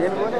¿Quién pone?